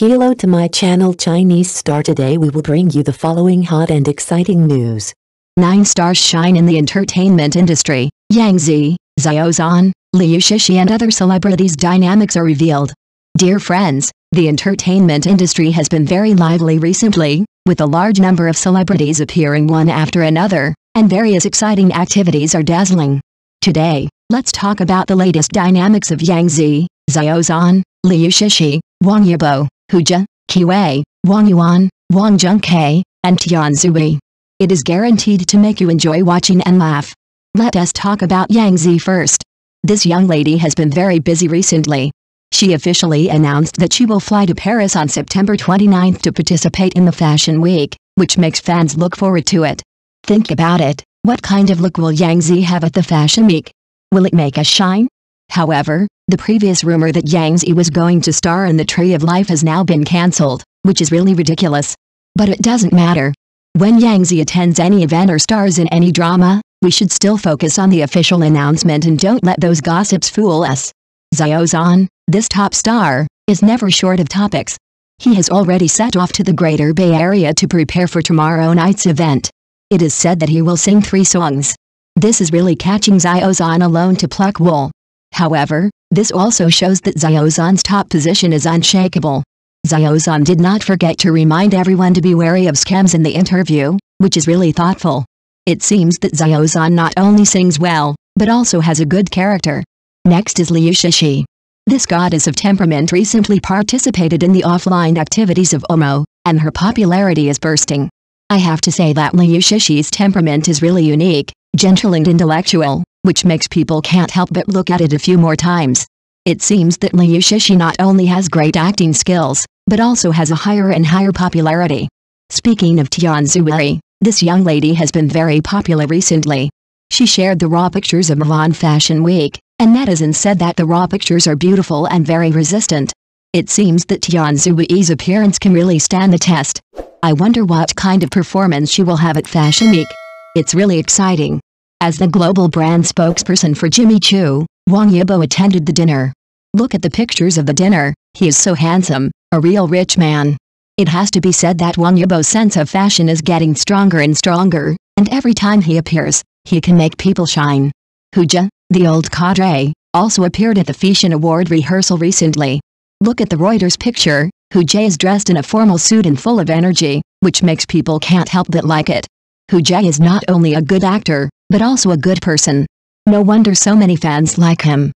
Hello to my channel Chinese Star today we will bring you the following hot and exciting news. Nine stars shine in the entertainment industry. Yang Zi, Xiao Zhan, Liu Shishi and other celebrities' dynamics are revealed. Dear friends, the entertainment industry has been very lively recently, with a large number of celebrities appearing one after another, and various exciting activities are dazzling. Today, let's talk about the latest dynamics of Yang Zi, Xiao Zhan, Liu Shishi, Wang Yibo, Hu Jia, Qi Wei, Wang Yuan, Wang Zhengke, and Tian Zui. It is guaranteed to make you enjoy watching and laugh. Let us talk about Yang Zi first. This young lady has been very busy recently. She officially announced that she will fly to Paris on September 29 to participate in the Fashion Week, which makes fans look forward to it. Think about it, what kind of look will Yang Zi have at the Fashion Week? Will it make us shine? However, the previous rumor that Yang Zi was going to star in the Tree of Life has now been cancelled, which is really ridiculous. But it doesn't matter. When Yang Zi attends any event or stars in any drama, we should still focus on the official announcement and don't let those gossips fool us. Zhan, this top star, is never short of topics. He has already set off to the Greater Bay Area to prepare for tomorrow night's event. It is said that he will sing three songs. This is really catching Zhan alone to pluck wool. However, this also shows that Xiao Zhan's top position is unshakable. Xiao Zhan did not forget to remind everyone to be wary of scams in the interview, which is really thoughtful. It seems that Xiao Zhan not only sings well, but also has a good character. Next is Liu Shishi. This goddess of temperament recently participated in the offline activities of OMO, and her popularity is bursting. I have to say that Liu Shishi's temperament is really unique, gentle and intellectual, which makes people can't help but look at it a few more times. It seems that Liu Shishi not only has great acting skills, but also has a higher and higher popularity. Speaking of Tian Zui, this young lady has been very popular recently. She shared the raw pictures of Milan Fashion Week, and netizens said that the raw pictures are beautiful and very resistant. It seems that Tian Zui's appearance can really stand the test. I wonder what kind of performance she will have at Fashion Week. It's really exciting. As the global brand spokesperson for Jimmy Choo, Wang Yibo attended the dinner. Look at the pictures of the dinner, he is so handsome, a real rich man. It has to be said that Wang Yibo's sense of fashion is getting stronger and stronger, and every time he appears, he can make people shine. Jia, the old cadre, also appeared at the Fashion Award rehearsal recently. Look at the Reuters picture, Hu Jia is dressed in a formal suit and full of energy, which makes people can't help but like it. Hu Jia is not only a good actor, but also a good person. No wonder so many fans like him.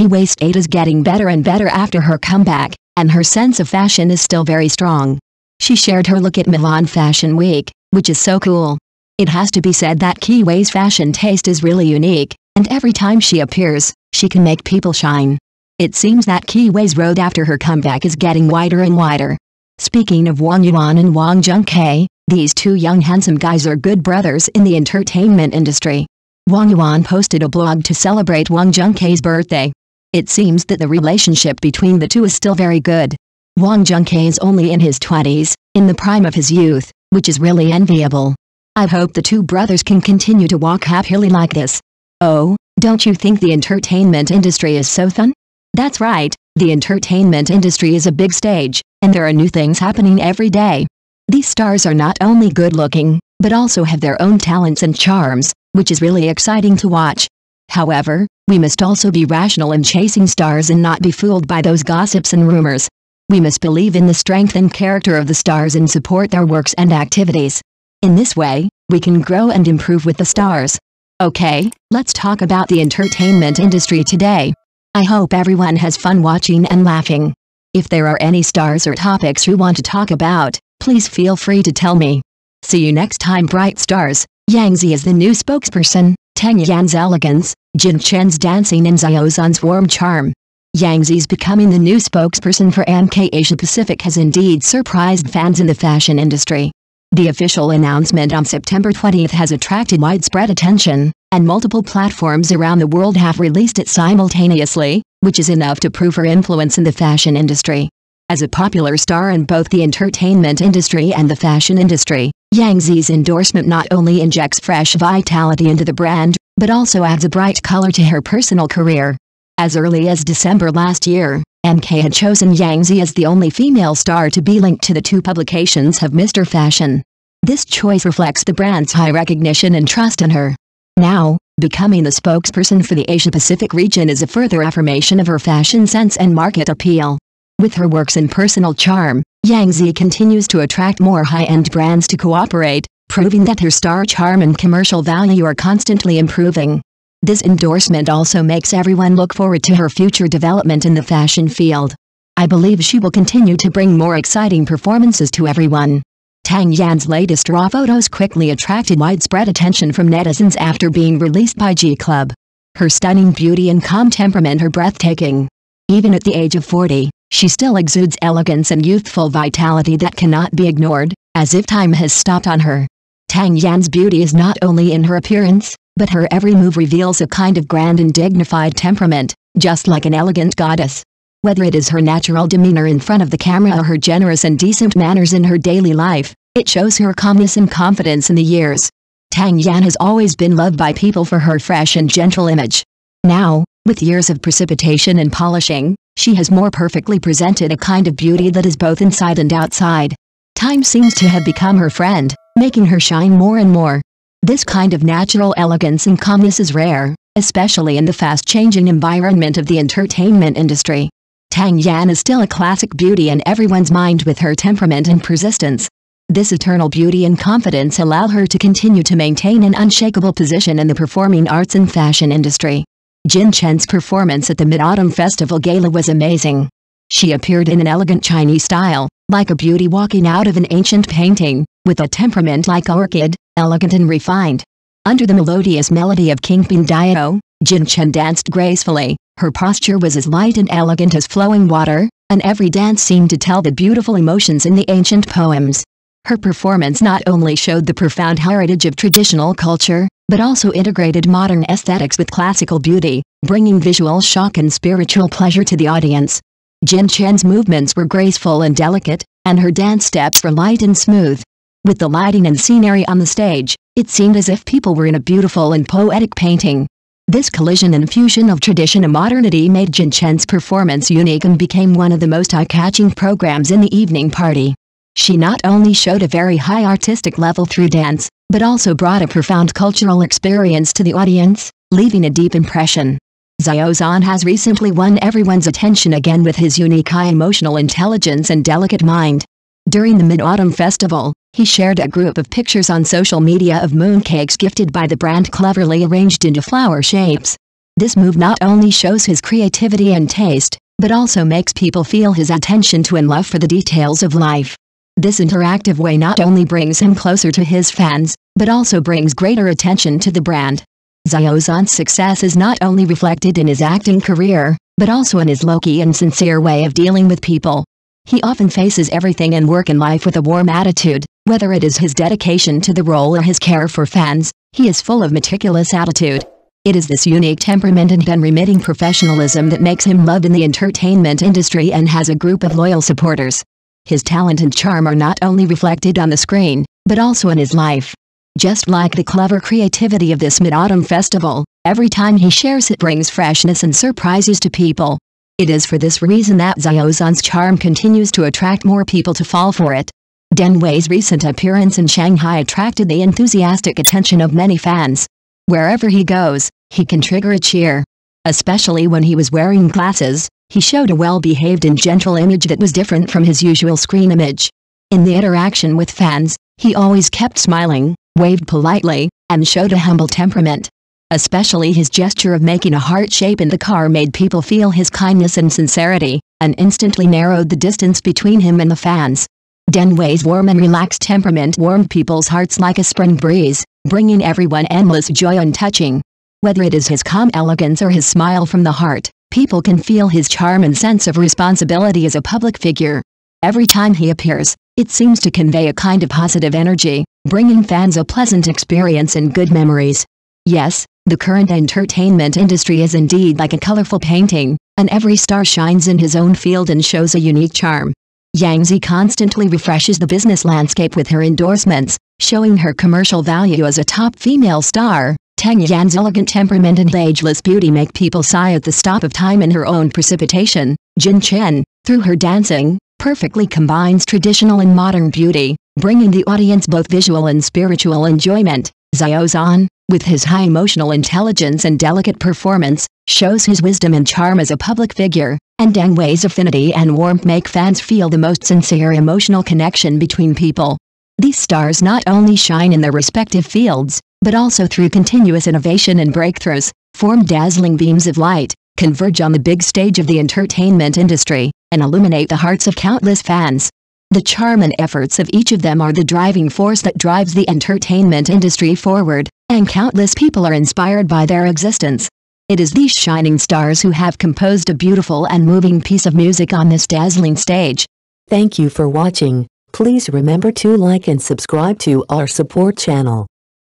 Wei's state is getting better and better after her comeback, and her sense of fashion is still very strong. She shared her look at Milan Fashion Week, which is so cool. It has to be said that Qi Wei's fashion taste is really unique, and every time she appears, she can make people shine. It seems that Qi Wei's road after her comeback is getting wider and wider. Speaking of Wang Yuan and Wang Zhengke, these two young handsome guys are good brothers in the entertainment industry. Wang Yuan posted a blog to celebrate Wang Zhengke's birthday. It seems that the relationship between the two is still very good. Wang Zhengke is only in his 20s, in the prime of his youth, which is really enviable. I hope the two brothers can continue to walk happily like this. Oh, don't you think the entertainment industry is so fun? That's right, the entertainment industry is a big stage, and there are new things happening every day. These stars are not only good looking, but also have their own talents and charms, which is really exciting to watch. However, we must also be rational in chasing stars and not be fooled by those gossips and rumors. We must believe in the strength and character of the stars and support their works and activities. In this way, we can grow and improve with the stars. Okay, let's talk about the entertainment industry today. I hope everyone has fun watching and laughing. If there are any stars or topics you want to talk about, please feel free to tell me. See you next time bright stars. Yang Zi is the new spokesperson, Tang Yan's elegance, Jin Chen's dancing and Xiao warm charm. Yang Zi's becoming the new spokesperson for MK Asia Pacific has indeed surprised fans in the fashion industry. The official announcement on September 20th has attracted widespread attention, and multiple platforms around the world have released it simultaneously, which is enough to prove her influence in the fashion industry. As a popular star in both the entertainment industry and the fashion industry, Yang Zi's endorsement not only injects fresh vitality into the brand, but also adds a bright color to her personal career. As early as December last year, MK had chosen Yang Zi as the only female star to be linked to the two publications of Mr. Fashion. This choice reflects the brand's high recognition and trust in her. Now, becoming the spokesperson for the Asia-Pacific region is a further affirmation of her fashion sense and market appeal. With her works and personal charm, Yang Zi continues to attract more high-end brands to cooperate, proving that her star charm and commercial value are constantly improving. This endorsement also makes everyone look forward to her future development in the fashion field. I believe she will continue to bring more exciting performances to everyone. Tang Yan's latest raw photos quickly attracted widespread attention from netizens after being released by G Club. Her stunning beauty and calm temperament are breathtaking. Even at the age of 40, she still exudes elegance and youthful vitality that cannot be ignored, as if time has stopped on her. Tang Yan's beauty is not only in her appearance, but her every move reveals a kind of grand and dignified temperament, just like an elegant goddess. Whether it is her natural demeanor in front of the camera or her generous and decent manners in her daily life, it shows her calmness and confidence in the years. Tang Yan has always been loved by people for her fresh and gentle image. Now, with years of precipitation and polishing, she has more perfectly presented a kind of beauty that is both inside and outside. Time seems to have become her friend, making her shine more and more. This kind of natural elegance and calmness is rare, especially in the fast-changing environment of the entertainment industry. Tang Yan is still a classic beauty in everyone's mind with her temperament and persistence. This eternal beauty and confidence allow her to continue to maintain an unshakable position in the performing arts and fashion industry. Jin Chen's performance at the Mid-Autumn Festival Gala was amazing. She appeared in an elegant Chinese style, like a beauty walking out of an ancient painting, with a temperament like orchid, elegant and refined. Under the melodious melody of Kingpin Dio, Jin Chen danced gracefully, her posture was as light and elegant as flowing water, and every dance seemed to tell the beautiful emotions in the ancient poems. Her performance not only showed the profound heritage of traditional culture, but also integrated modern aesthetics with classical beauty, bringing visual shock and spiritual pleasure to the audience. Jin Chen's movements were graceful and delicate, and her dance steps were light and smooth, with the lighting and scenery on the stage, it seemed as if people were in a beautiful and poetic painting. This collision and fusion of tradition and modernity made Jin Chen's performance unique and became one of the most eye-catching programs in the evening party. She not only showed a very high artistic level through dance, but also brought a profound cultural experience to the audience, leaving a deep impression. Xiao Zhan has recently won everyone's attention again with his unique high emotional intelligence and delicate mind. During the Mid-Autumn Festival, he shared a group of pictures on social media of mooncakes gifted by the brand cleverly arranged into flower shapes. This move not only shows his creativity and taste, but also makes people feel his attention to and love for the details of life. This interactive way not only brings him closer to his fans, but also brings greater attention to the brand. Zhan's success is not only reflected in his acting career, but also in his low-key and sincere way of dealing with people. He often faces everything in work and life with a warm attitude, whether it is his dedication to the role or his care for fans, he is full of meticulous attitude. It is this unique temperament and unremitting professionalism that makes him loved in the entertainment industry and has a group of loyal supporters. His talent and charm are not only reflected on the screen, but also in his life. Just like the clever creativity of this Mid-Autumn Festival, every time he shares it brings freshness and surprises to people. It is for this reason that Xiao Zhan's charm continues to attract more people to fall for it. Deng Wei's recent appearance in Shanghai attracted the enthusiastic attention of many fans. Wherever he goes, he can trigger a cheer. Especially when he was wearing glasses, he showed a well-behaved and gentle image that was different from his usual screen image. In the interaction with fans, he always kept smiling, waved politely, and showed a humble temperament. Especially his gesture of making a heart shape in the car made people feel his kindness and sincerity, and instantly narrowed the distance between him and the fans. Deng Wei's warm and relaxed temperament warmed people's hearts like a spring breeze, bringing everyone endless joy and touching. Whether it is his calm elegance or his smile from the heart, people can feel his charm and sense of responsibility as a public figure. Every time he appears, it seems to convey a kind of positive energy, bringing fans a pleasant experience and good memories. Yes, the current entertainment industry is indeed like a colorful painting, and every star shines in his own field and shows a unique charm. Yang Zi constantly refreshes the business landscape with her endorsements, showing her commercial value as a top female star, Tang Yan's elegant temperament and ageless beauty make people sigh at the stop of time in her own precipitation. Jin Chen, through her dancing, perfectly combines traditional and modern beauty, bringing the audience both visual and spiritual enjoyment. Xiao Zhan, with his high emotional intelligence and delicate performance, shows his wisdom and charm as a public figure, and Deng Wei's affinity and warmth make fans feel the most sincere emotional connection between people. These stars not only shine in their respective fields, but also through continuous innovation and breakthroughs, form dazzling beams of light, converge on the big stage of the entertainment industry, and illuminate the hearts of countless fans. The charm and efforts of each of them are the driving force that drives the entertainment industry forward, and countless people are inspired by their existence. It is these shining stars who have composed a beautiful and moving piece of music on this dazzling stage. Thank you for watching. Please remember to like and subscribe to our support channel.